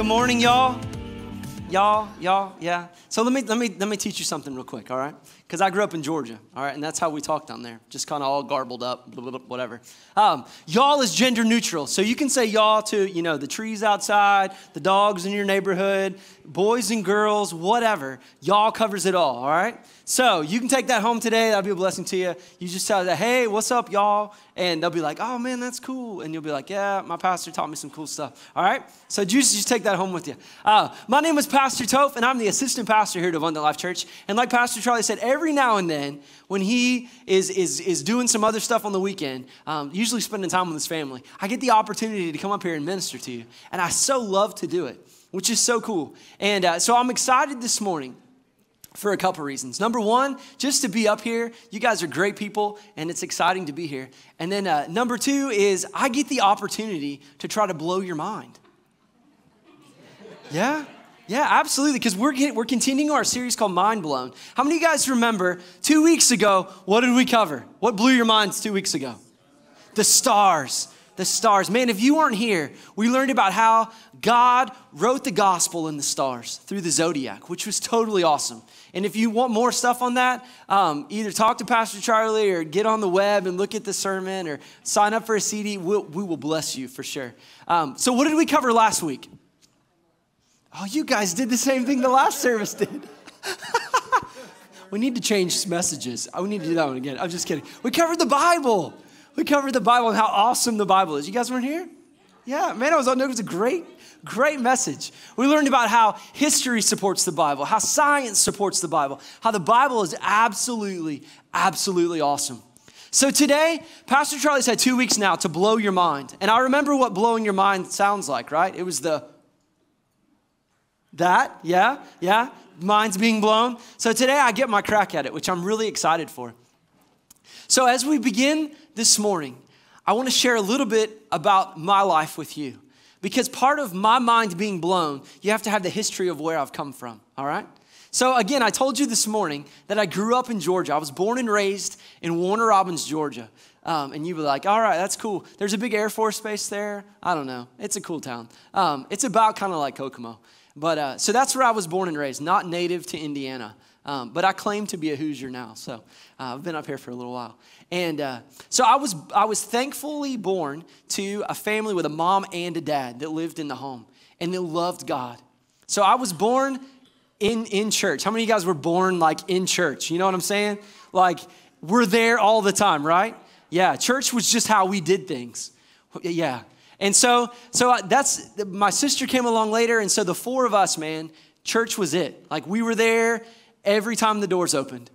good morning, y'all. Y'all, y'all, yeah. So let me let me let me teach you something real quick, all right? Because I grew up in Georgia, all right, and that's how we talk down there, just kind of all garbled up, blah, blah, blah, whatever. Um, y'all is gender neutral, so you can say y'all to you know the trees outside, the dogs in your neighborhood, boys and girls, whatever. Y'all covers it all, all right? So you can take that home today. That'll be a blessing to you. You just tell them, hey, what's up, y'all? And they'll be like, oh man, that's cool. And you'll be like, yeah, my pastor taught me some cool stuff. All right? So just, just take that home with you. Uh, my name is Pastor Toph, and I'm the assistant pastor here at Abundant Life Church. And like Pastor Charlie said, every now and then, when he is, is, is doing some other stuff on the weekend, um, usually spending time with his family, I get the opportunity to come up here and minister to you. And I so love to do it, which is so cool. And uh, so I'm excited this morning for a couple reasons. Number one, just to be up here. You guys are great people, and it's exciting to be here. And then uh, number two is I get the opportunity to try to blow your mind. Yeah? Yeah, absolutely. Because we're, we're continuing our series called Mind Blown. How many of you guys remember two weeks ago, what did we cover? What blew your minds two weeks ago? The stars the stars. Man, if you weren't here, we learned about how God wrote the gospel in the stars through the zodiac, which was totally awesome. And if you want more stuff on that, um, either talk to Pastor Charlie or get on the web and look at the sermon or sign up for a CD. We'll, we will bless you for sure. Um, so, what did we cover last week? Oh, you guys did the same thing the last service did. we need to change messages. Oh, we need to do that one again. I'm just kidding. We covered the Bible. We covered the Bible and how awesome the Bible is. You guys weren't here? Yeah, man, I was on. It was a great, great message. We learned about how history supports the Bible, how science supports the Bible, how the Bible is absolutely, absolutely awesome. So today, Pastor Charlie's had two weeks now to blow your mind. And I remember what blowing your mind sounds like, right? It was the that, yeah, yeah, mind's being blown. So today I get my crack at it, which I'm really excited for. So as we begin this morning, I want to share a little bit about my life with you. Because part of my mind being blown, you have to have the history of where I've come from, all right? So, again, I told you this morning that I grew up in Georgia. I was born and raised in Warner Robins, Georgia. Um, and you'd be like, all right, that's cool. There's a big Air Force base there. I don't know. It's a cool town. Um, it's about kind of like Kokomo. But uh, so that's where I was born and raised, not native to Indiana. Um, but I claim to be a Hoosier now, so uh, I've been up here for a little while. And uh, so I was, I was thankfully born to a family with a mom and a dad that lived in the home, and they loved God. So I was born in, in church. How many of you guys were born like in church? You know what I'm saying? Like we're there all the time, right? Yeah, church was just how we did things. Yeah. And so, so that's my sister came along later, and so the four of us, man, church was it. Like we were there every time the doors opened.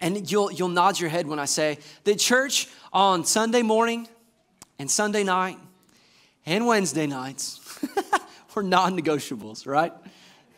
And you'll, you'll nod your head when I say that church on Sunday morning and Sunday night and Wednesday nights were non negotiables, right?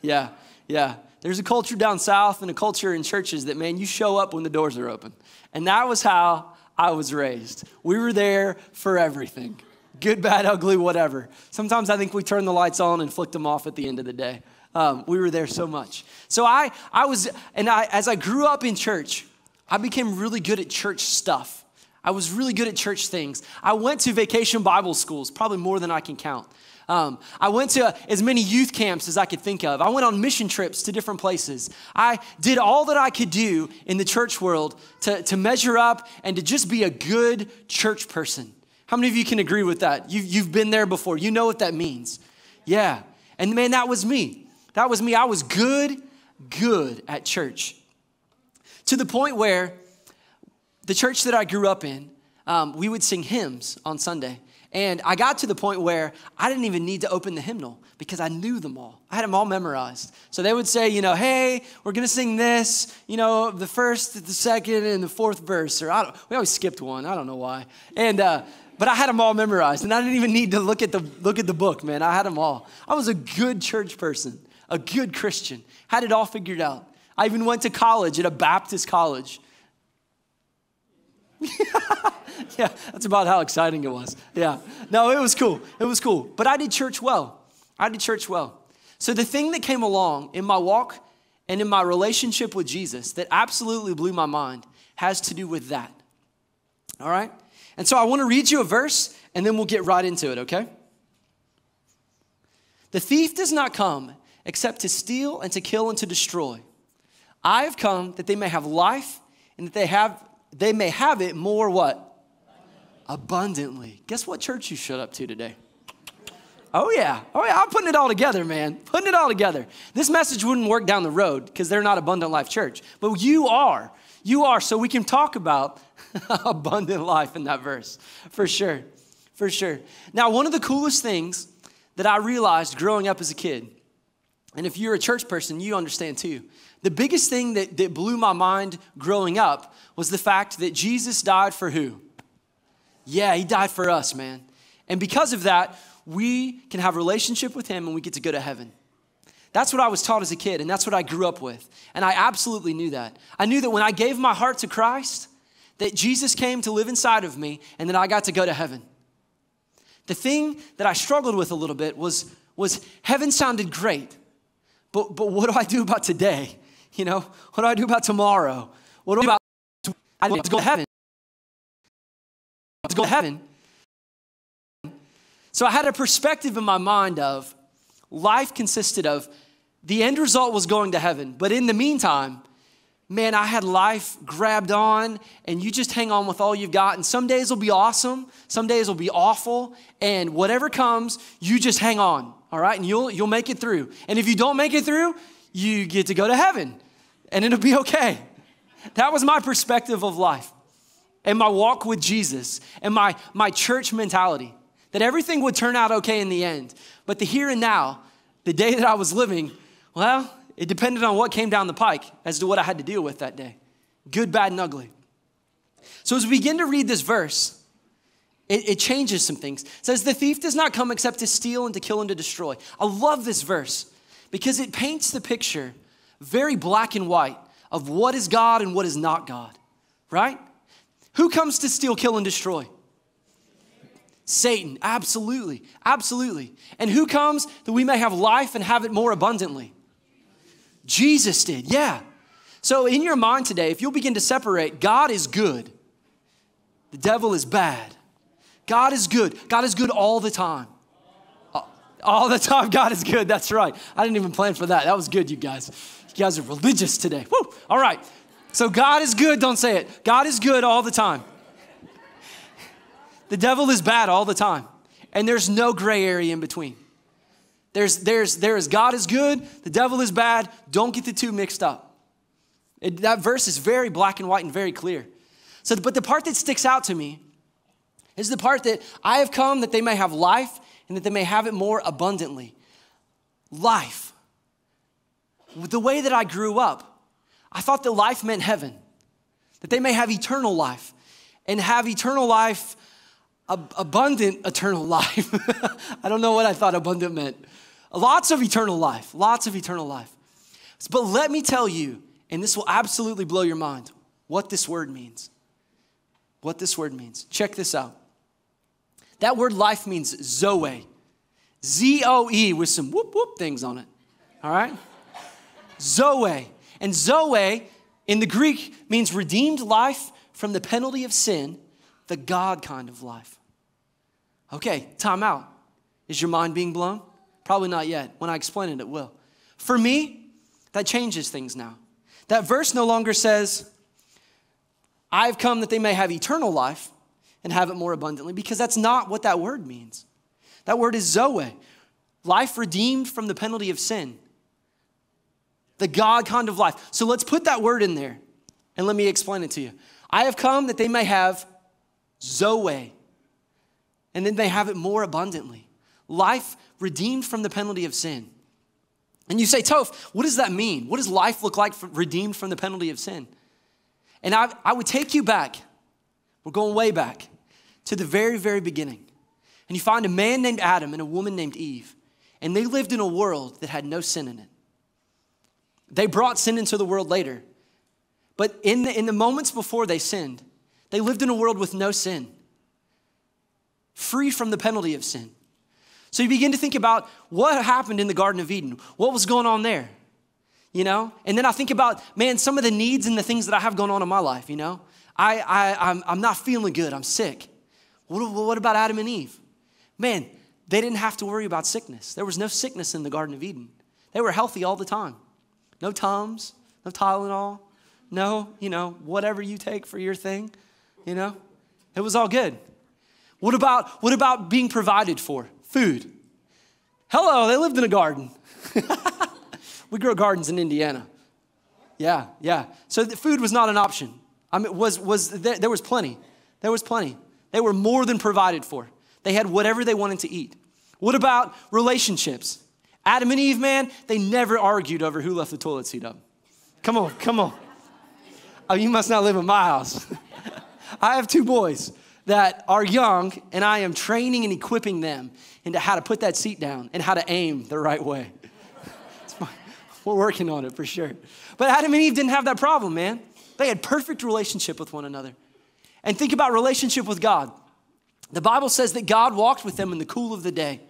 Yeah, yeah. There's a culture down south and a culture in churches that, man, you show up when the doors are open. And that was how I was raised. We were there for everything good, bad, ugly, whatever. Sometimes I think we turn the lights on and flick them off at the end of the day. Um, we were there so much. So I, I was, and I, as I grew up in church, I became really good at church stuff. I was really good at church things. I went to vacation Bible schools, probably more than I can count. Um, I went to as many youth camps as I could think of. I went on mission trips to different places. I did all that I could do in the church world to, to measure up and to just be a good church person. How many of you can agree with that? You, you've been there before, you know what that means. Yeah. And man, that was me. That was me. I was good, good at church. To the point where the church that I grew up in, um, we would sing hymns on Sunday. And I got to the point where I didn't even need to open the hymnal because I knew them all. I had them all memorized. So they would say, you know, hey, we're going to sing this, you know, the first, the second, and the fourth verse. Or I don't, we always skipped one. I don't know why. And, uh, but I had them all memorized, and I didn't even need to look at the look at the book, man. I had them all. I was a good church person a good Christian, had it all figured out. I even went to college at a Baptist college. yeah, that's about how exciting it was. Yeah. No, it was cool. It was cool. But I did church well. I did church well. So the thing that came along in my walk and in my relationship with Jesus that absolutely blew my mind has to do with that. All right? And so I want to read you a verse and then we'll get right into it, okay? The thief does not come except to steal and to kill and to destroy. I have come that they may have life and that they have they may have it more what? Abundantly. Guess what church you showed up to today? Oh yeah. Oh yeah, I'm putting it all together, man. Putting it all together. This message wouldn't work down the road because they're not abundant life church. But you are. You are so we can talk about abundant life in that verse. For sure. For sure. Now, one of the coolest things that I realized growing up as a kid, and if you're a church person, you understand too. The biggest thing that, that blew my mind growing up was the fact that Jesus died for who? Yeah, he died for us, man. And because of that, we can have relationship with him and we get to go to heaven. That's what I was taught as a kid, and that's what I grew up with. And I absolutely knew that. I knew that when I gave my heart to Christ, that Jesus came to live inside of me and that I got to go to heaven. The thing that I struggled with a little bit was, was heaven sounded great, but, but what do I do about today? You know, what do I do about tomorrow? What do I do about I to go to heaven? To go to heaven. So I had a perspective in my mind of life consisted of the end result was going to heaven, but in the meantime, man, I had life grabbed on, and you just hang on with all you've got. And some days will be awesome, some days will be awful, and whatever comes, you just hang on, all right? And you'll, you'll make it through. And if you don't make it through, you get to go to heaven, and it'll be okay. That was my perspective of life and my walk with Jesus and my, my church mentality that everything would turn out okay in the end. But the here and now, the day that I was living, well, it depended on what came down the pike as to what I had to deal with that day good, bad, and ugly. So as we begin to read this verse, it, it, changes some things. It says, The thief does not come except to steal and to kill and to destroy. I love this verse because it paints the picture very black and white of what is God and what is not God, right? Who comes to steal, kill, and destroy? Satan, absolutely, absolutely. And who comes that we may have life and have it more abundantly? Jesus did, yeah. So, in your mind today, if you'll begin to separate, God is good, the devil is bad. God is good. God is good all the time. All the time, God is good. That's right. I didn't even plan for that. That was good, you guys. You guys are religious today. Woo! All right. So, God is good. Don't say it. God is good all the time. The devil is bad all the time. And there's no gray area in between. There's, there's, there is God is good, the devil is bad. Don't get the two mixed up. It, that verse is very black and white and very clear. So, but the part that sticks out to me is the part that I have come that they may have life and that they may have it more abundantly. Life. The way that I grew up, I thought that life meant heaven, that they may have eternal life and have eternal life, ab- abundant eternal life. I don't know what I thought abundant meant. Lots of eternal life, lots of eternal life. But let me tell you, and this will absolutely blow your mind, what this word means. What this word means. Check this out. That word life means Zoe. Z O E with some whoop whoop things on it. All right? Zoe. And Zoe in the Greek means redeemed life from the penalty of sin, the God kind of life. Okay, time out. Is your mind being blown? Probably not yet. When I explain it, it will. For me, that changes things now. That verse no longer says, I've come that they may have eternal life and have it more abundantly, because that's not what that word means. That word is Zoe, life redeemed from the penalty of sin, the God kind of life. So let's put that word in there and let me explain it to you. I have come that they may have Zoe, and then they have it more abundantly. Life redeemed from the penalty of sin. And you say, Toph, what does that mean? What does life look like redeemed from the penalty of sin? And I, I would take you back, we're going way back, to the very, very beginning. And you find a man named Adam and a woman named Eve. And they lived in a world that had no sin in it. They brought sin into the world later. But in the, in the moments before they sinned, they lived in a world with no sin, free from the penalty of sin. So you begin to think about what happened in the Garden of Eden, what was going on there, you know? And then I think about, man, some of the needs and the things that I have going on in my life, you know? I, I, I'm, I'm not feeling good, I'm sick. What, what about Adam and Eve? Man, they didn't have to worry about sickness. There was no sickness in the Garden of Eden. They were healthy all the time. No Tums, no Tylenol, no, you know, whatever you take for your thing, you know. It was all good. What about what about being provided for? Food. Hello, they lived in a garden. we grow gardens in Indiana. Yeah, yeah. So the food was not an option. I mean, was was there, there was plenty. There was plenty. They were more than provided for. They had whatever they wanted to eat. What about relationships? Adam and Eve, man, they never argued over who left the toilet seat up. Come on, come on. Oh, you must not live in my house. I have two boys that are young, and I am training and equipping them into how to put that seat down and how to aim the right way. We're working on it for sure. But Adam and Eve didn't have that problem, man. They had perfect relationship with one another. And think about relationship with God. The Bible says that God walked with them in the cool of the day.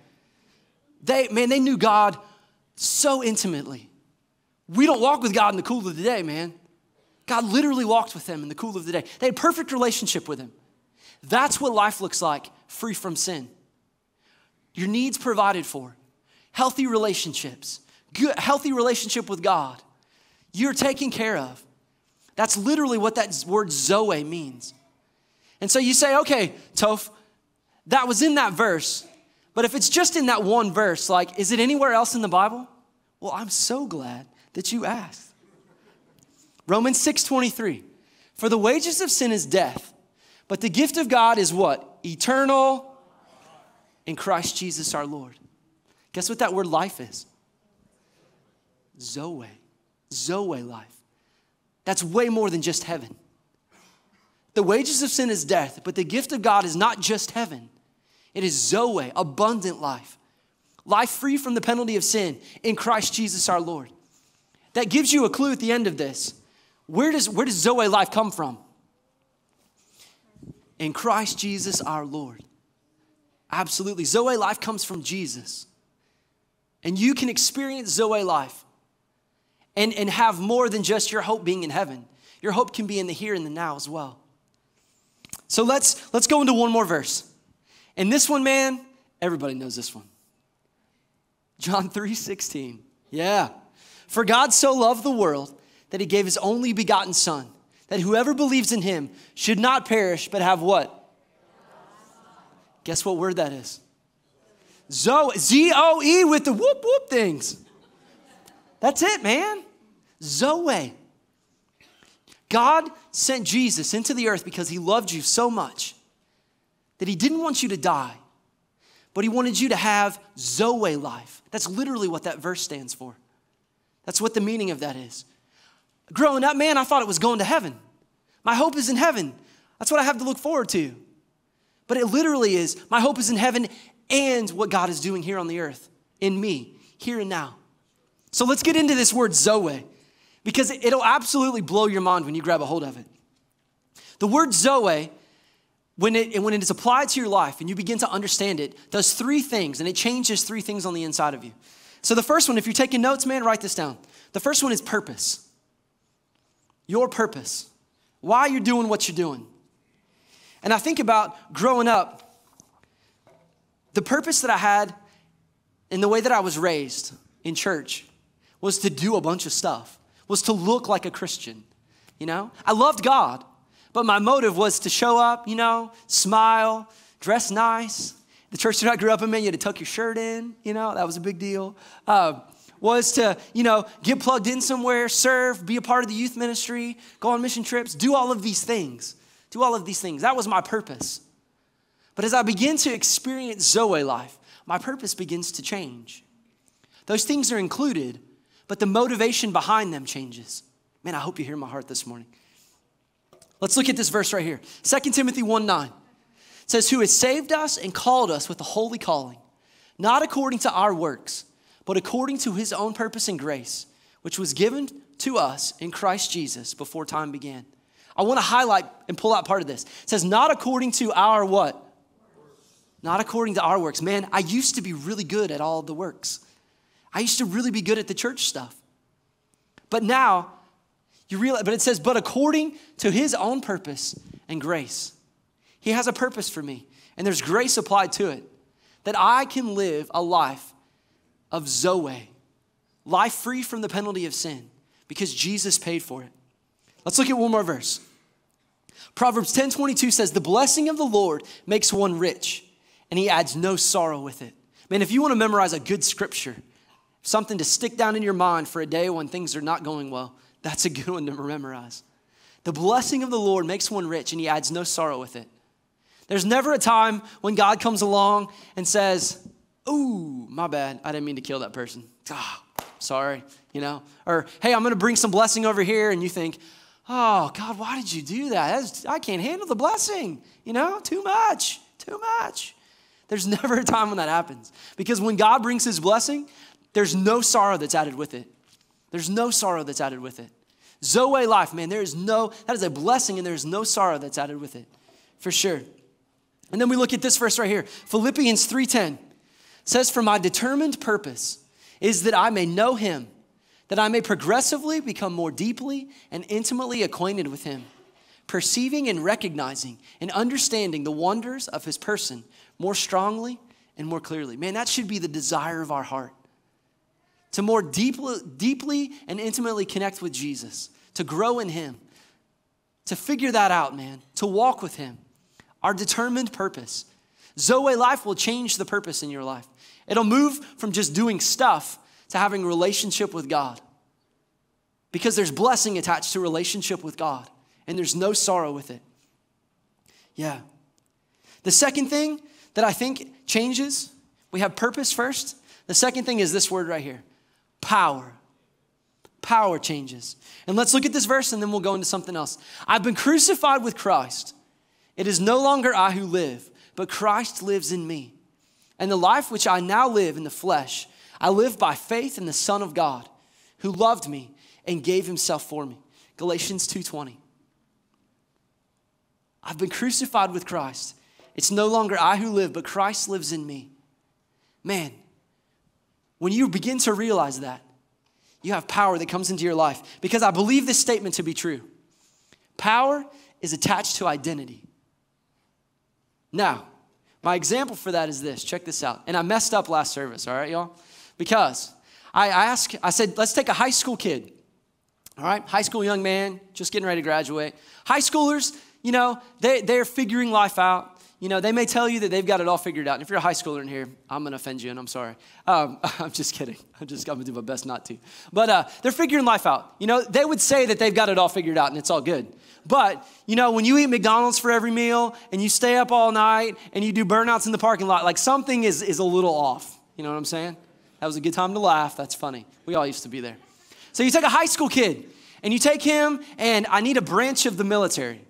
They, man, they knew God so intimately. We don't walk with God in the cool of the day, man. God literally walked with them in the cool of the day. They had perfect relationship with him. That's what life looks like, free from sin. Your needs provided for, healthy relationships, good, healthy relationship with God. You're taken care of. That's literally what that word Zoe means. And so you say, okay, Toph, that was in that verse, but if it's just in that one verse, like, is it anywhere else in the Bible? Well, I'm so glad that you asked. Romans 6:23. For the wages of sin is death, but the gift of God is what? Eternal in Christ Jesus our Lord. Guess what that word life is? Zoe. Zoe life. That's way more than just heaven. The wages of sin is death, but the gift of God is not just heaven. It is Zoe, abundant life. Life free from the penalty of sin in Christ Jesus our Lord. That gives you a clue at the end of this. Where does, where does Zoe life come from? In Christ Jesus our Lord. Absolutely. Zoe life comes from Jesus. And you can experience Zoe life and, and have more than just your hope being in heaven. Your hope can be in the here and the now as well. So let's let's go into one more verse. And this one, man, everybody knows this one. John 3 16. Yeah. For God so loved the world that he gave his only begotten Son, that whoever believes in him should not perish, but have what? Guess what word that is? Zoe, Z O E with the whoop whoop things. That's it, man. Zoe. God sent Jesus into the earth because he loved you so much that he didn't want you to die, but he wanted you to have Zoe life. That's literally what that verse stands for. That's what the meaning of that is. Growing up, man, I thought it was going to heaven. My hope is in heaven. That's what I have to look forward to. But it literally is my hope is in heaven and what God is doing here on the earth in me, here and now. So let's get into this word Zoe because it'll absolutely blow your mind when you grab a hold of it. The word Zoe when it, when it is applied to your life and you begin to understand it, does three things, and it changes three things on the inside of you. So, the first one, if you're taking notes, man, write this down. The first one is purpose. Your purpose. Why you're doing what you're doing. And I think about growing up, the purpose that I had in the way that I was raised in church was to do a bunch of stuff, was to look like a Christian. You know, I loved God. But my motive was to show up, you know, smile, dress nice. The church that I grew up in, man, you had to tuck your shirt in, you know, that was a big deal. Uh, was to, you know, get plugged in somewhere, serve, be a part of the youth ministry, go on mission trips, do all of these things. Do all of these things. That was my purpose. But as I begin to experience Zoe life, my purpose begins to change. Those things are included, but the motivation behind them changes. Man, I hope you hear my heart this morning. Let's look at this verse right here. 2 Timothy 1 9 says, Who has saved us and called us with a holy calling, not according to our works, but according to his own purpose and grace, which was given to us in Christ Jesus before time began. I want to highlight and pull out part of this. It says, Not according to our what? Not according to our works. Man, I used to be really good at all the works. I used to really be good at the church stuff. But now you realize, but it says, but according to his own purpose and grace. He has a purpose for me, and there's grace applied to it. that I can live a life of Zoe, life free from the penalty of sin, because Jesus paid for it. Let's look at one more verse. Proverbs 10 22 says, The blessing of the Lord makes one rich, and he adds no sorrow with it. Man, if you want to memorize a good scripture, something to stick down in your mind for a day when things are not going well, that's a good one to memorize. The blessing of the Lord makes one rich, and he adds no sorrow with it. There's never a time when God comes along and says, Ooh, my bad. I didn't mean to kill that person. Oh, sorry, you know? Or, hey, I'm gonna bring some blessing over here, and you think, oh, God, why did you do that? That's, I can't handle the blessing, you know? Too much, too much. There's never a time when that happens. Because when God brings his blessing, there's no sorrow that's added with it. There's no sorrow that's added with it. Zoe life, man, there is no, that is a blessing and there's no sorrow that's added with it, for sure. And then we look at this verse right here. Philippians 3:10 says, For my determined purpose is that I may know him, that I may progressively become more deeply and intimately acquainted with him, perceiving and recognizing and understanding the wonders of his person more strongly and more clearly. Man, that should be the desire of our heart. To more deeply, deeply and intimately connect with Jesus, to grow in him, to figure that out, man, to walk with him. Our determined purpose. Zoe life will change the purpose in your life. It'll move from just doing stuff to having a relationship with God. Because there's blessing attached to relationship with God, and there's no sorrow with it. Yeah. The second thing that I think changes, we have purpose first. The second thing is this word right here power. Power changes. And let's look at this verse and then we'll go into something else. I've been crucified with Christ. It is no longer I who live, but Christ lives in me. And the life which I now live in the flesh, I live by faith in the Son of God, who loved me and gave himself for me. Galatians 2:20. I've been crucified with Christ. It's no longer I who live, but Christ lives in me. Man, when you begin to realize that, you have power that comes into your life. Because I believe this statement to be true. Power is attached to identity. Now, my example for that is this. Check this out. And I messed up last service, all right, y'all? Because I asked, I said, let's take a high school kid, all right? High school young man, just getting ready to graduate. High schoolers, you know, they, they're figuring life out. You know, they may tell you that they've got it all figured out. And if you're a high schooler in here, I'm going to offend you, and I'm sorry. Um, I'm just kidding. I'm just going to do my best not to. But uh, they're figuring life out. You know, they would say that they've got it all figured out, and it's all good. But, you know, when you eat McDonald's for every meal and you stay up all night and you do burnouts in the parking lot, like something is, is a little off. You know what I'm saying? That was a good time to laugh. That's funny. We all used to be there. So you take a high school kid and you take him, and I need a branch of the military.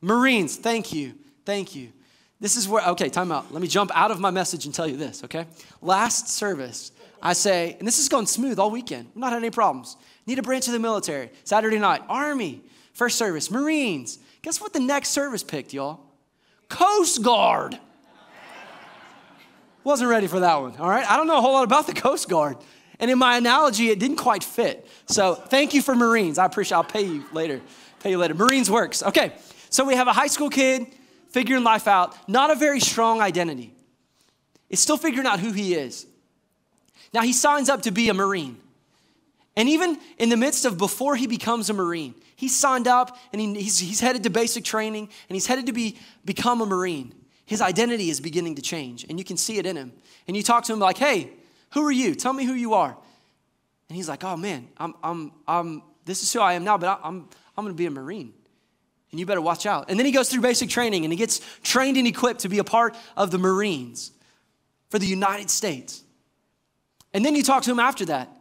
Marines, thank you. Thank you. This is where, okay, time out. Let me jump out of my message and tell you this, okay? Last service, I say, and this is going smooth all weekend. I'm not had any problems. Need a branch of the military. Saturday night, Army. First service, Marines. Guess what the next service picked, y'all? Coast Guard. Wasn't ready for that one, all right? I don't know a whole lot about the Coast Guard. And in my analogy, it didn't quite fit. So thank you for Marines. I appreciate I'll pay you later. Pay you later. Marines works. Okay. So we have a high school kid figuring life out, not a very strong identity. It's still figuring out who he is. Now he signs up to be a Marine. And even in the midst of before he becomes a Marine, he signed up and he, he's, he's headed to basic training and he's headed to be, become a Marine. His identity is beginning to change and you can see it in him. And you talk to him like, hey, who are you? Tell me who you are. And he's like, oh man, I'm, I'm, I'm, this is who I am now, but I'm, I'm going to be a Marine. And you better watch out. And then he goes through basic training and he gets trained and equipped to be a part of the Marines for the United States. And then you talk to him after that.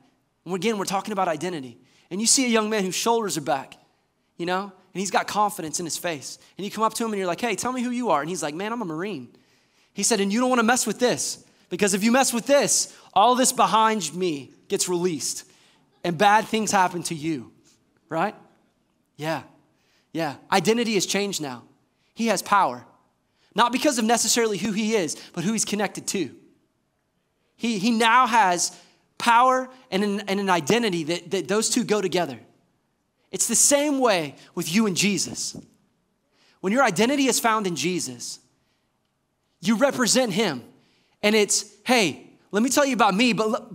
Again, we're talking about identity. And you see a young man whose shoulders are back, you know, and he's got confidence in his face. And you come up to him and you're like, hey, tell me who you are. And he's like, man, I'm a Marine. He said, and you don't want to mess with this because if you mess with this, all this behind me gets released and bad things happen to you, right? Yeah, yeah. Identity has changed now. He has power, not because of necessarily who he is, but who he's connected to. He, he now has power and an, and an identity that, that those two go together. It's the same way with you and Jesus. When your identity is found in Jesus, you represent Him. And it's, hey, let me tell you about me, but look,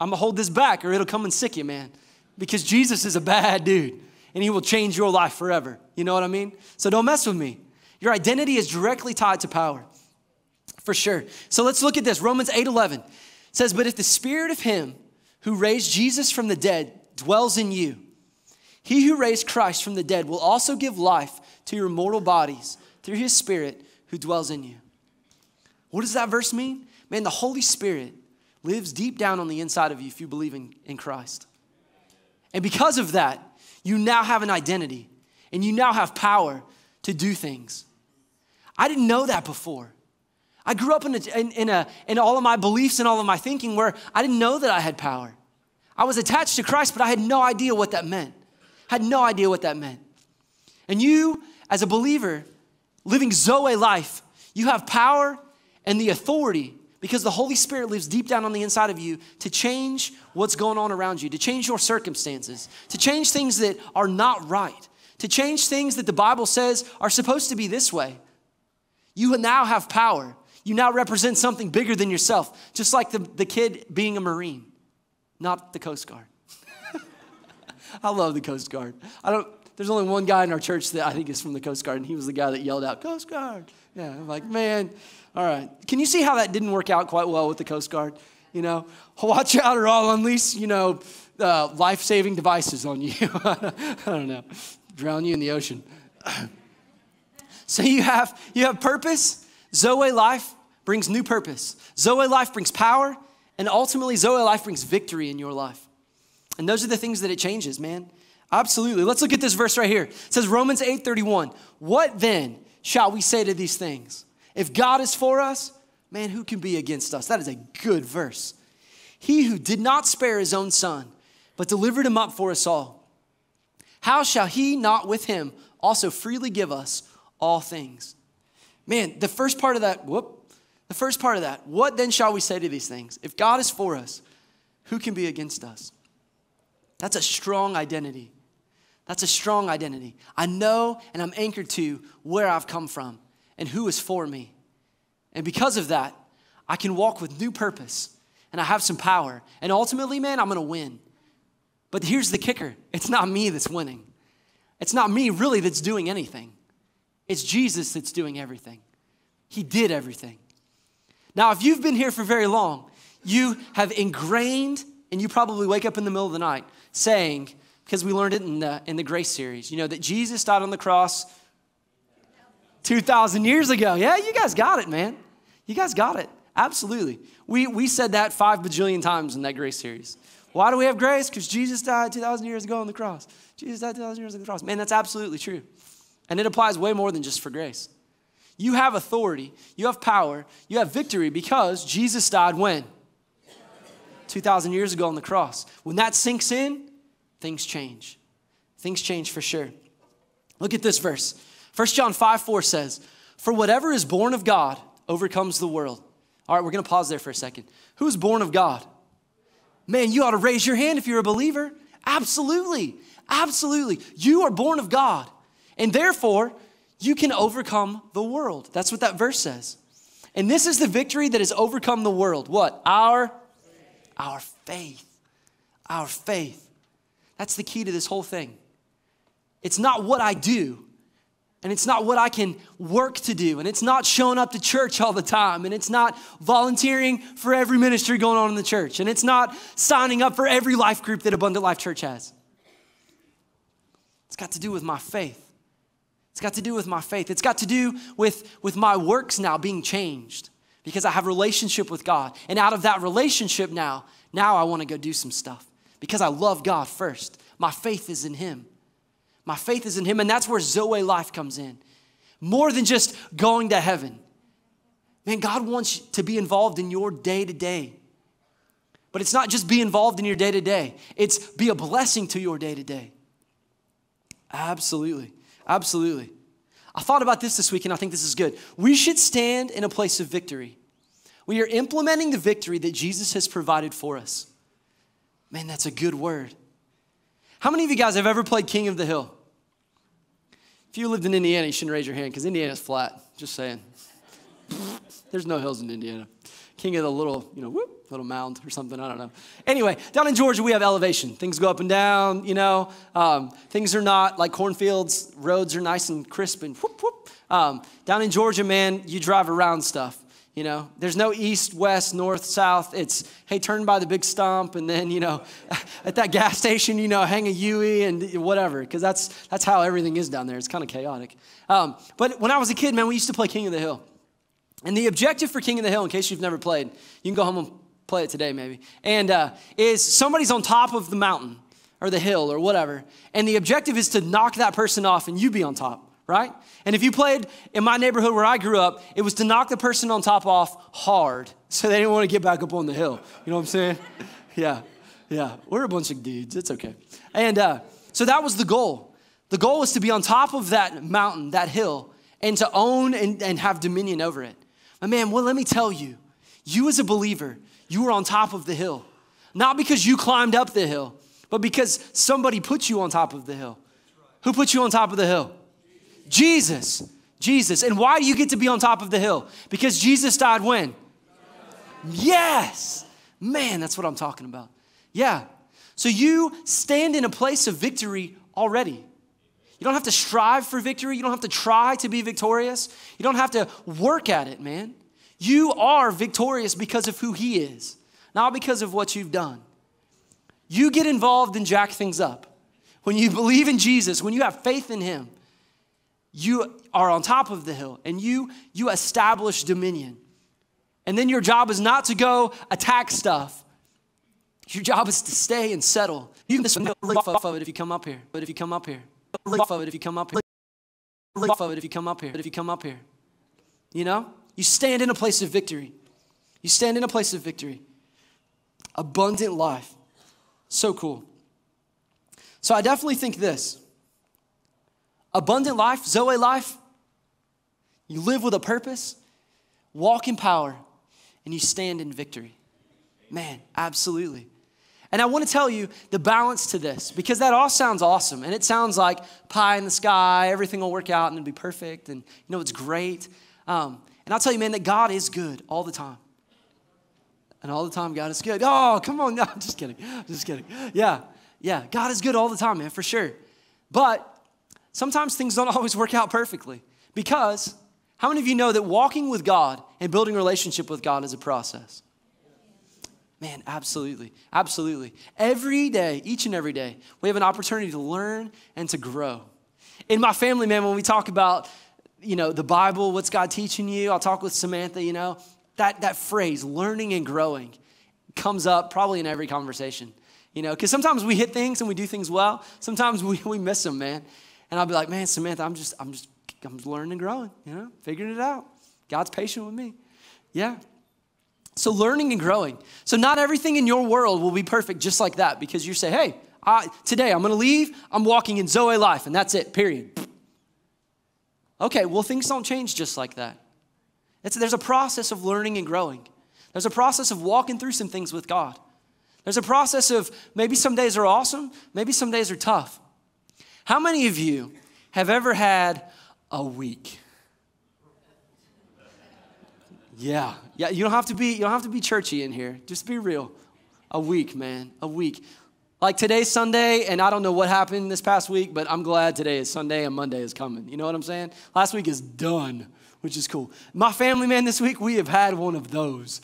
I'm gonna hold this back or it'll come and sic you, man. Because Jesus is a bad dude and He will change your life forever. You know what I mean? So don't mess with me. Your identity is directly tied to power, for sure. So let's look at this. Romans 8 11 says, But if the spirit of Him who raised Jesus from the dead dwells in you, he who raised Christ from the dead will also give life to your mortal bodies through his Spirit who dwells in you. What does that verse mean? Man, the Holy Spirit lives deep down on the inside of you if you believe in, in Christ. And because of that, you now have an identity and you now have power to do things. I didn't know that before. I grew up in, a, in, in, a, in all of my beliefs and all of my thinking where I didn't know that I had power. I was attached to Christ, but I had no idea what that meant had no idea what that meant. And you, as a believer, living Zoe life, you have power and the authority because the Holy Spirit lives deep down on the inside of you to change what's going on around you, to change your circumstances, to change things that are not right, to change things that the Bible says are supposed to be this way. You now have power. You now represent something bigger than yourself, just like the, the kid being a Marine, not the Coast Guard. I love the Coast Guard. I don't, there's only one guy in our church that I think is from the Coast Guard, and he was the guy that yelled out, Coast Guard. Yeah, I'm like, man, all right. Can you see how that didn't work out quite well with the Coast Guard? You know, watch out or I'll unleash, you know, uh, life saving devices on you. I don't know, drown you in the ocean. so you have, you have purpose. Zoe life brings new purpose. Zoe life brings power, and ultimately, Zoe life brings victory in your life. And those are the things that it changes, man. Absolutely. Let's look at this verse right here. It says Romans 8:31. What then shall we say to these things? If God is for us, man, who can be against us? That is a good verse. He who did not spare his own son, but delivered him up for us all, how shall he not with him also freely give us all things? Man, the first part of that, whoop, the first part of that, what then shall we say to these things? If God is for us, who can be against us? That's a strong identity. That's a strong identity. I know and I'm anchored to where I've come from and who is for me. And because of that, I can walk with new purpose and I have some power. And ultimately, man, I'm gonna win. But here's the kicker it's not me that's winning, it's not me really that's doing anything. It's Jesus that's doing everything. He did everything. Now, if you've been here for very long, you have ingrained, and you probably wake up in the middle of the night saying, because we learned it in the, in the Grace series, you know, that Jesus died on the cross 2,000 years ago. Yeah, you guys got it, man. You guys got it. Absolutely. We, we said that five bajillion times in that Grace series. Why do we have grace? Because Jesus died 2,000 years ago on the cross. Jesus died 2,000 years ago on the cross. Man, that's absolutely true. And it applies way more than just for grace. You have authority, you have power, you have victory because Jesus died when? 2,000 years ago on the cross. When that sinks in, things change. Things change for sure. Look at this verse. 1 John 5 4 says, For whatever is born of God overcomes the world. All right, we're going to pause there for a second. Who's born of God? Man, you ought to raise your hand if you're a believer. Absolutely. Absolutely. You are born of God. And therefore, you can overcome the world. That's what that verse says. And this is the victory that has overcome the world. What? Our our faith. Our faith. That's the key to this whole thing. It's not what I do, and it's not what I can work to do, and it's not showing up to church all the time, and it's not volunteering for every ministry going on in the church, and it's not signing up for every life group that Abundant Life Church has. It's got to do with my faith. It's got to do with my faith. It's got to do with, with my works now being changed because I have a relationship with God. And out of that relationship now, now I want to go do some stuff because I love God first. My faith is in Him. My faith is in Him, and that's where Zoe life comes in. More than just going to heaven. Man, God wants to be involved in your day to day. But it's not just be involved in your day to day, it's be a blessing to your day to day. Absolutely. Absolutely. I thought about this this week and I think this is good. We should stand in a place of victory. We are implementing the victory that Jesus has provided for us. Man, that's a good word. How many of you guys have ever played King of the Hill? If you lived in Indiana, you shouldn't raise your hand because Indiana's flat. Just saying. There's no hills in Indiana. King of the little, you know, whoop, little mound or something. I don't know. Anyway, down in Georgia, we have elevation. Things go up and down, you know. Um, things are not like cornfields. Roads are nice and crisp and whoop, whoop. Um, down in Georgia, man, you drive around stuff. You know, there's no east, west, north, south. It's, hey, turn by the big stump, and then, you know, at that gas station, you know, hang a and whatever, because that's, that's how everything is down there. It's kind of chaotic. Um, but when I was a kid, man, we used to play King of the Hill. And the objective for King of the Hill, in case you've never played, you can go home and play it today maybe, and uh, is somebody's on top of the mountain or the hill or whatever, and the objective is to knock that person off and you be on top, right? And if you played in my neighborhood where I grew up, it was to knock the person on top off hard so they didn't want to get back up on the hill. You know what I'm saying? yeah, yeah. We're a bunch of dudes. It's okay. And uh, so that was the goal. The goal was to be on top of that mountain, that hill, and to own and, and have dominion over it. My man, well, let me tell you, you as a believer, you were on top of the hill. Not because you climbed up the hill, but because somebody put you on top of the hill. Who put you on top of the hill? Jesus. Jesus. And why do you get to be on top of the hill? Because Jesus died when? Yes. Man, that's what I'm talking about. Yeah. So you stand in a place of victory already. You don't have to strive for victory. You don't have to try to be victorious. You don't have to work at it, man. You are victorious because of who He is, not because of what you've done. You get involved and jack things up. When you believe in Jesus, when you have faith in Him, you are on top of the hill and you, you establish dominion. And then your job is not to go attack stuff. Your job is to stay and settle. You can live off of it if you come up here. But if you come up here, live off of it if you come up here. Live off of it if you come up here. But if you come up here, you know, you stand in a place of victory. You stand in a place of victory. Abundant life. So cool. So I definitely think this abundant life, Zoe life, you live with a purpose, walk in power, and you stand in victory. Man, absolutely. And I want to tell you the balance to this because that all sounds awesome and it sounds like pie in the sky, everything will work out and it'll be perfect and you know it's great. Um, and I'll tell you, man, that God is good all the time. And all the time, God is good. Oh, come on. No, I'm just kidding. I'm just kidding. Yeah, yeah. God is good all the time, man, for sure. But sometimes things don't always work out perfectly because how many of you know that walking with God and building a relationship with God is a process? Man, absolutely. Absolutely. Every day, each and every day, we have an opportunity to learn and to grow. In my family, man, when we talk about, you know, the Bible, what's God teaching you, I'll talk with Samantha, you know, that, that phrase, learning and growing, comes up probably in every conversation. You know, because sometimes we hit things and we do things well. Sometimes we, we miss them, man. And I'll be like, man, Samantha, I'm just, I'm just, I'm just learning and growing, you know, figuring it out. God's patient with me. Yeah. So learning and growing. So not everything in your world will be perfect just like that because you say, hey, I, today I'm going to leave. I'm walking in Zoe life, and that's it, period. Okay, well, things don't change just like that. It's, there's a process of learning and growing. There's a process of walking through some things with God. There's a process of maybe some days are awesome, maybe some days are tough. How many of you have ever had a week? Yeah, yeah. You don't have to be. You don't have to be churchy in here. Just be real. A week, man. A week. Like today's Sunday, and I don't know what happened this past week, but I'm glad today is Sunday and Monday is coming. You know what I'm saying? Last week is done, which is cool. My family, man, this week we have had one of those.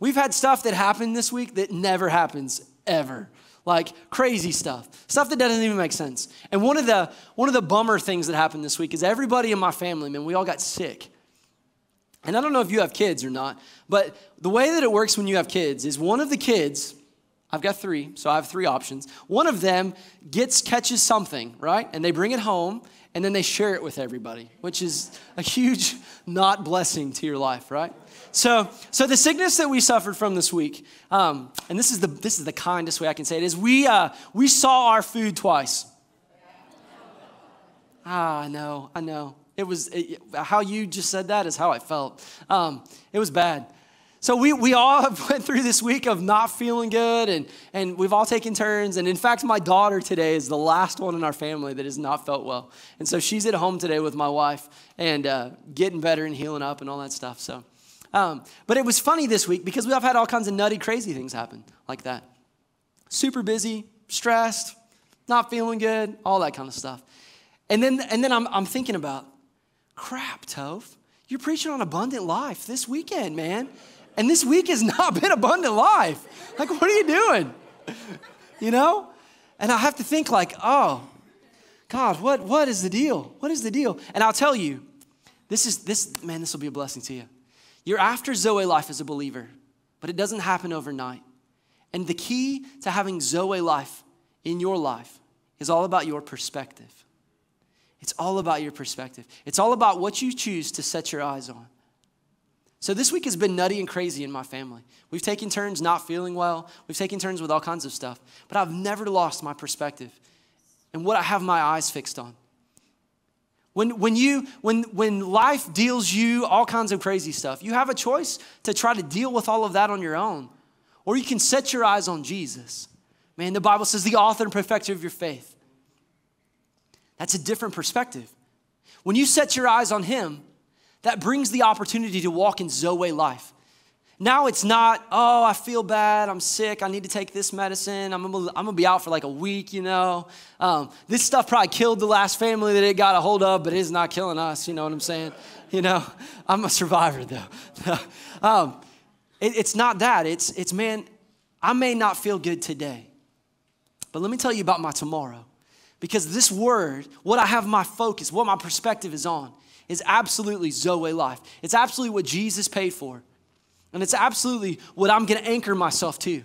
We've had stuff that happened this week that never happens ever like crazy stuff, stuff that doesn't even make sense. And one of the one of the bummer things that happened this week is everybody in my family, man, we all got sick. And I don't know if you have kids or not, but the way that it works when you have kids is one of the kids, I've got three, so I have three options. One of them gets catches something, right? And they bring it home and then they share it with everybody, which is a huge not blessing to your life, right? So, so the sickness that we suffered from this week, um, and this is the this is the kindest way I can say it, is we uh, we saw our food twice. Ah, I know, I know. It was it, how you just said that is how I felt. Um, it was bad. So we, we all have went through this week of not feeling good, and, and we've all taken turns. And in fact, my daughter today is the last one in our family that has not felt well. And so she's at home today with my wife and uh, getting better and healing up and all that stuff. So Um, but it was funny this week because we've had all kinds of nutty, crazy things happen like that. Super busy, stressed, not feeling good, all that kind of stuff. And then, and then I'm, I'm thinking about, crap, Toph, you're preaching on abundant life this weekend, man. And this week has not been abundant life. Like, what are you doing? You know? And I have to think like, oh, God, what, what is the deal? What is the deal? And I'll tell you, this is this, man, this will be a blessing to you. You're after Zoe life as a believer, but it doesn't happen overnight. And the key to having Zoe life in your life is all about your perspective. It's all about your perspective. It's all about what you choose to set your eyes on. So this week has been nutty and crazy in my family. We've taken turns not feeling well. We've taken turns with all kinds of stuff. But I've never lost my perspective and what I have my eyes fixed on. When, when, you, when, when life deals you all kinds of crazy stuff, you have a choice to try to deal with all of that on your own. Or you can set your eyes on Jesus. Man, the Bible says the author and perfecter of your faith. That's a different perspective. When you set your eyes on Him, that brings the opportunity to walk in Zoe life. Now it's not, oh, I feel bad, I'm sick, I need to take this medicine, I'm gonna, I'm gonna be out for like a week, you know. Um, this stuff probably killed the last family that it got a hold of, but it's not killing us, you know what I'm saying? You know, I'm a survivor though. um, it, it's not that, it's, it's man, I may not feel good today, but let me tell you about my tomorrow. Because this word, what I have my focus, what my perspective is on, is absolutely Zoe life. It's absolutely what Jesus paid for. And it's absolutely what I'm going to anchor myself to.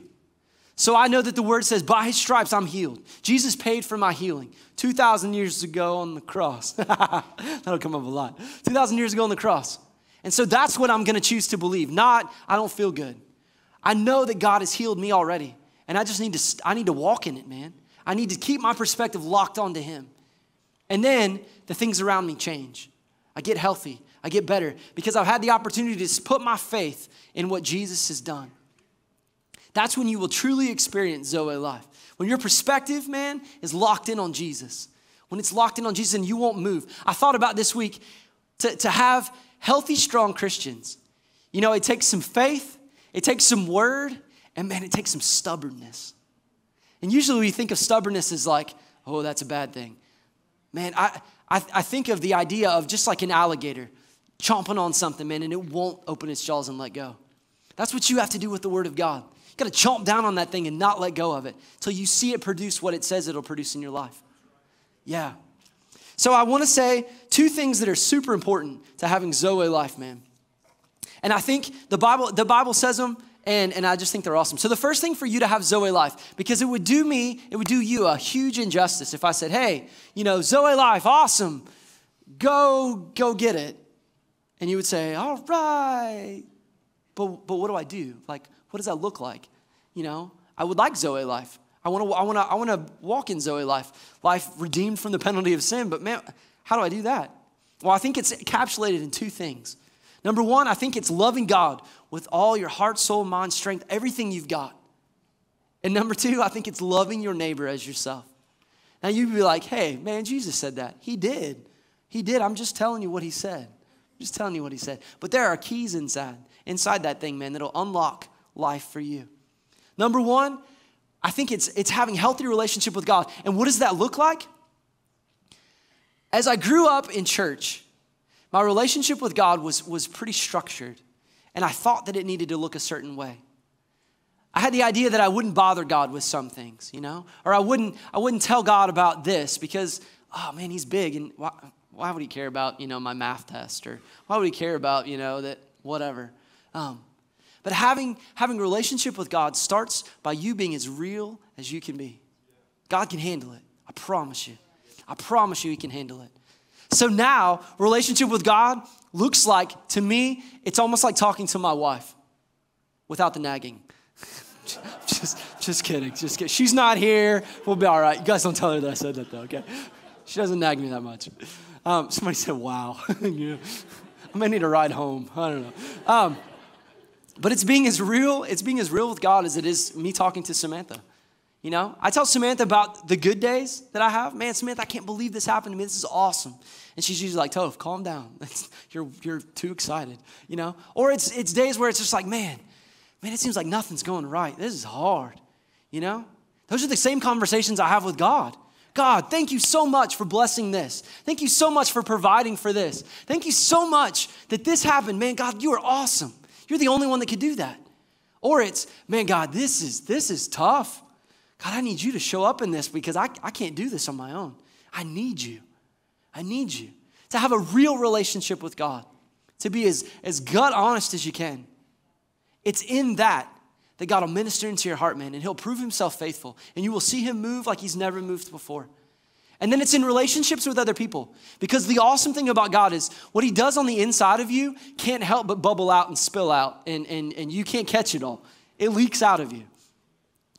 So I know that the word says, by his stripes I'm healed. Jesus paid for my healing 2,000 years ago on the cross. That'll come up a lot. 2,000 years ago on the cross. And so that's what I'm going to choose to believe, not I don't feel good. I know that God has healed me already. And I just need to, I need to walk in it, man. I need to keep my perspective locked onto him. And then the things around me change. I get healthy. I get better because I've had the opportunity to put my faith in what Jesus has done. That's when you will truly experience Zoe life. When your perspective, man, is locked in on Jesus. When it's locked in on Jesus and you won't move. I thought about this week to, to have healthy, strong Christians. You know, it takes some faith, it takes some word, and man, it takes some stubbornness. And usually we think of stubbornness as like, oh, that's a bad thing. Man, I, I, I think of the idea of just like an alligator chomping on something, man, and it won't open its jaws and let go. That's what you have to do with the Word of God. You got to chomp down on that thing and not let go of it until you see it produce what it says it'll produce in your life. Yeah. So I want to say two things that are super important to having Zoe life, man. And I think the Bible, the Bible says them, and, and I just think they're awesome. So the first thing for you to have Zoe life, because it would do me, it would do you a huge injustice if I said, hey, you know, Zoe life, awesome. Go, go get it. And you would say, all right. But, but what do I do? Like, what does that look like? You know, I would like Zoe life. I want to I want to I want to walk in Zoe life, life redeemed from the penalty of sin, but man, how do I do that? Well, I think it's encapsulated in two things. Number 1, I think it's loving God with all your heart, soul, mind, strength, everything you've got. And number 2, I think it's loving your neighbor as yourself. Now you'd be like, "Hey, man, Jesus said that." He did. He did. I'm just telling you what he said I'm just telling you what he said. But there are keys inside, inside that thing, man, that'll unlock life for you. Number one, I think it's, it's having healthy relationship with God. And what does that look like? As I grew up in church, my relationship with God was, was pretty structured. And I thought that it needed to look a certain way. I had the idea that I wouldn't bother God with some things, you know? Or I wouldn't, I wouldn't tell God about this because, oh man, he's big and why, why would he care about, you know, my math test? Or why would he care about, you know, that whatever? Um, but having, having a relationship with God starts by you being as real as you can be. God can handle it. I promise you. I promise you he can handle it. So now, relationship with God looks like, to me, it's almost like talking to my wife without the nagging. just, just kidding, just kidding. She's not here. We'll be all right. You guys don't tell her that I said that though, okay? She doesn't nag me that much. Um, somebody said, wow. yeah. I may need a ride home. I don't know. Um, but it's being as real, it's being as real with God as it is me talking to Samantha. You know, I tell Samantha about the good days that I have. Man, Samantha, I can't believe this happened to me. This is awesome. And she's usually like, Toph, calm down. you're, you're too excited, you know? Or it's, it's days where it's just like, man, man, it seems like nothing's going right. This is hard, you know? Those are the same conversations I have with God. God, thank you so much for blessing this. Thank you so much for providing for this. Thank you so much that this happened. Man, God, you are awesome. You're the only one that could do that. Or it's, man, God, this is this is tough. God, I need you to show up in this because I, I can't do this on my own. I need you. I need you to have a real relationship with God, to be as, as gut honest as you can. It's in that that God will minister into your heart, man, and He'll prove Himself faithful, and you will see Him move like He's never moved before. And then it's in relationships with other people. Because the awesome thing about God is what He does on the inside of you can't help but bubble out and spill out, and, and, and you can't catch it all. It leaks out of you.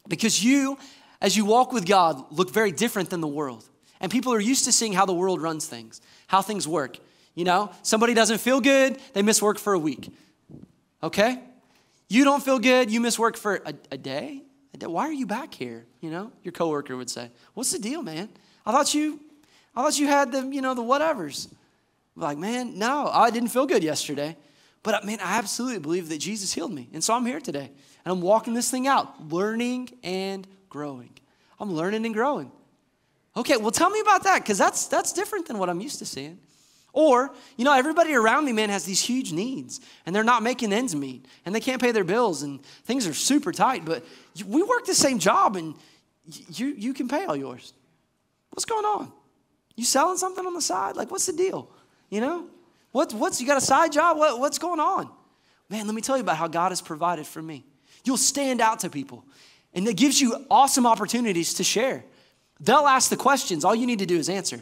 Because you, as you walk with God, look very different than the world. And people are used to seeing how the world runs things, how things work. You know, somebody doesn't feel good, they miss work for a week. Okay? You don't feel good, you miss work for a, a day? A day? Why are you back here? You know, your coworker would say, What's the deal, man? I thought you, I thought you had the, you know, the whatevers. Like, man, no, I didn't feel good yesterday. But uh, man, I absolutely believe that Jesus healed me. And so I'm here today. And I'm walking this thing out, learning and growing. I'm learning and growing. Okay, well, tell me about that, because that's that's different than what I'm used to seeing. Or, you know, everybody around me, man, has these huge needs and they're not making ends meet and they can't pay their bills and things are super tight, but we work the same job and you, you can pay all yours. What's going on? You selling something on the side? Like, what's the deal? You know? What, what's, you got a side job? What, what's going on? Man, let me tell you about how God has provided for me. You'll stand out to people and it gives you awesome opportunities to share. They'll ask the questions. All you need to do is answer.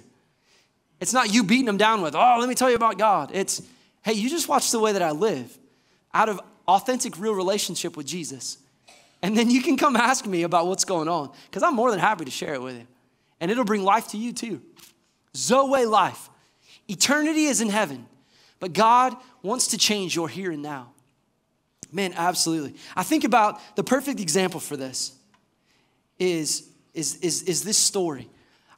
It's not you beating them down with, oh, let me tell you about God. It's, hey, you just watch the way that I live out of authentic, real relationship with Jesus. And then you can come ask me about what's going on because I'm more than happy to share it with you. And it'll bring life to you too. Zoe life. Eternity is in heaven, but God wants to change your here and now. Man, absolutely. I think about the perfect example for this is, is, is, is this story.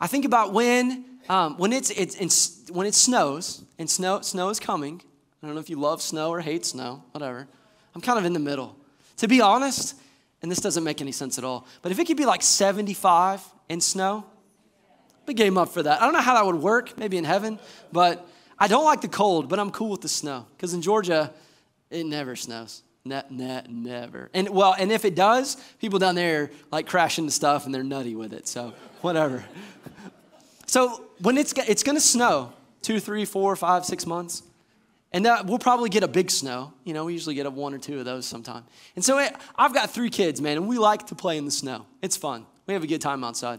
I think about when um, when, it's, it's, it's, when it snows, and snow, snow is coming, I don't know if you love snow or hate snow, whatever. I'm kind of in the middle. To be honest, and this doesn't make any sense at all, but if it could be like 75 in snow, we game up for that. I don't know how that would work, maybe in heaven, but I don't like the cold, but I'm cool with the snow. Because in Georgia, it never snows. Ne- ne- never. And well, and if it does, people down there like crash into stuff and they're nutty with it. So whatever. So when it's, it's going to snow, two, three, four, five, six months, and we'll probably get a big snow. You know, we usually get a one or two of those sometime. And so it, I've got three kids, man, and we like to play in the snow. It's fun. We have a good time outside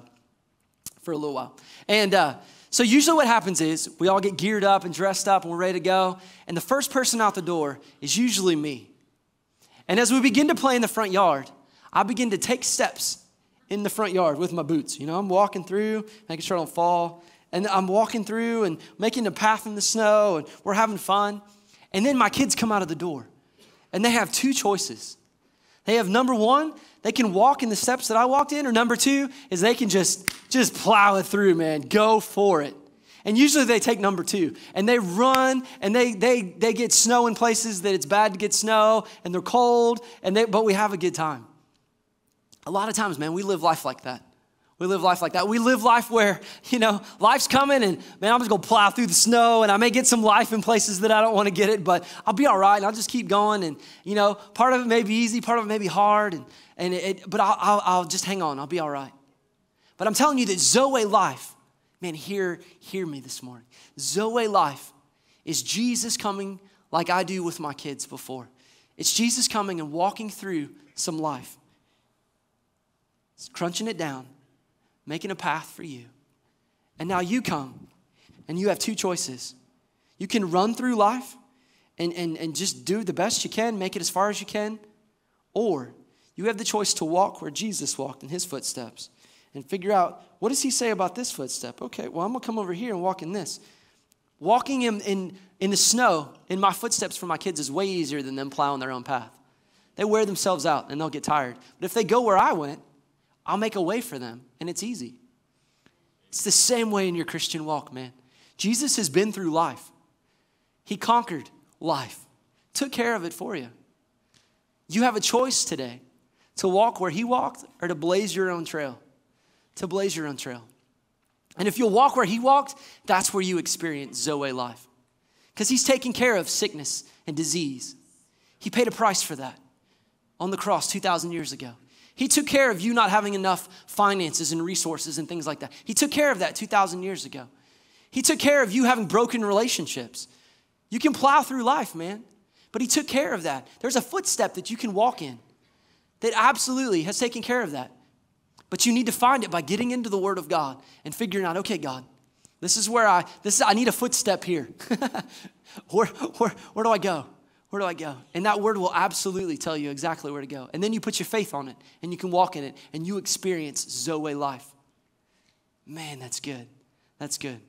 for a little while. And uh, so usually what happens is we all get geared up and dressed up and we're ready to go. And the first person out the door is usually me. And as we begin to play in the front yard, I begin to take steps in the front yard with my boots. You know, I'm walking through, making sure I don't fall. And I'm walking through and making a path in the snow, and we're having fun. And then my kids come out of the door, and they have two choices. They have number one, they can walk in the steps that I walked in, or number two is they can just just plow it through, man. Go for it. And usually they take number two and they run and they they they get snow in places that it's bad to get snow and they're cold and they but we have a good time. A lot of times, man, we live life like that. We live life like that. We live life where, you know, life's coming and man, I'm just gonna plow through the snow and I may get some life in places that I don't wanna get it, but I'll be all right and I'll just keep going. And, you know, part of it may be easy, part of it may be hard, and, and it, but I'll, I'll, I'll just hang on, I'll be all right. But I'm telling you that Zoe life, man, hear, hear me this morning. Zoe life is Jesus coming like I do with my kids before. It's Jesus coming and walking through some life It's crunching it down, making a path for you. And now you come and you have two choices. You can run through life and, and, and just do the best you can, make it as far as you can, or you have the choice to walk where Jesus walked in his footsteps and figure out what does he say about this footstep? Okay, well, I'm gonna come over here and walk in this. Walking in, in, in the snow in my footsteps for my kids is way easier than them plowing their own path. They wear themselves out and they'll get tired. But if they go where I went, I'll make a way for them, and it's easy. It's the same way in your Christian walk, man. Jesus has been through life, He conquered life, took care of it for you. You have a choice today to walk where He walked or to blaze your own trail. To blaze your own trail. And if you'll walk where He walked, that's where you experience Zoe life. Because He's taking care of sickness and disease. He paid a price for that on the cross 2,000 years ago. He took care of you not having enough finances and resources and things like that. He took care of that 2,000 years ago. He took care of you having broken relationships. You can plow through life, man, but He took care of that. There's a footstep that you can walk in that absolutely has taken care of that. But you need to find it by getting into the Word of God and figuring out, okay, God, this is where I, this is, I need a footstep here. where, where, where do I go? Where do I go? And that word will absolutely tell you exactly where to go. And then you put your faith on it and you can walk in it and you experience Zoe life. Man, that's good. That's good.